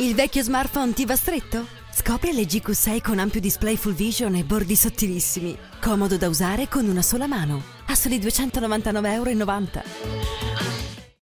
Il vecchio smartphone ti va stretto? Scopri LG Q6 con ampio display full vision e bordi sottilissimi. Comodo da usare con una sola mano. A soli 299,90 euro.